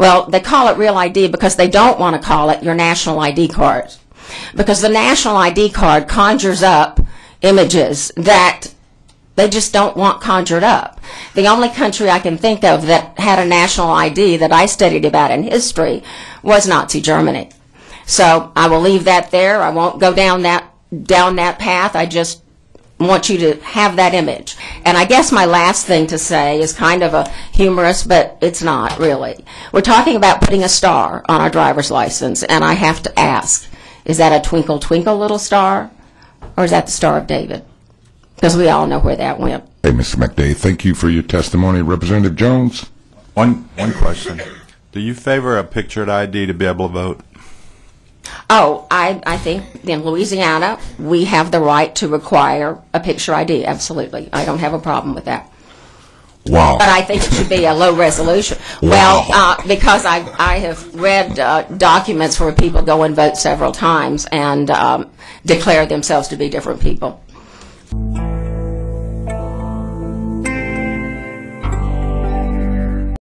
Well, they call it real ID because they don't want to call it your national ID card. Because the national ID card conjures up images that they just don't want conjured up. The only country I can think of that had a national ID that I studied about in history was Nazi Germany. So I will leave that there. I won't go down that down that path. I just want you to have that image. And I guess my last thing to say is kind of a humorous, but it's not really. We're talking about putting a star on our driver's license, and I have to ask, is that a twinkle twinkle little star, or is that the Star of David? Because we all know where that went. Hey, Mr. McDade, thank you for your testimony. Representative Jones? One, one question. Do you favor a pictured ID to be able to vote? Oh, I, I think in Louisiana, we have the right to require a picture ID, absolutely. I don't have a problem with that. Wow. But I think it should be a low resolution. Well, uh, because I, I have read uh, documents where people go and vote several times and um, declare themselves to be different people.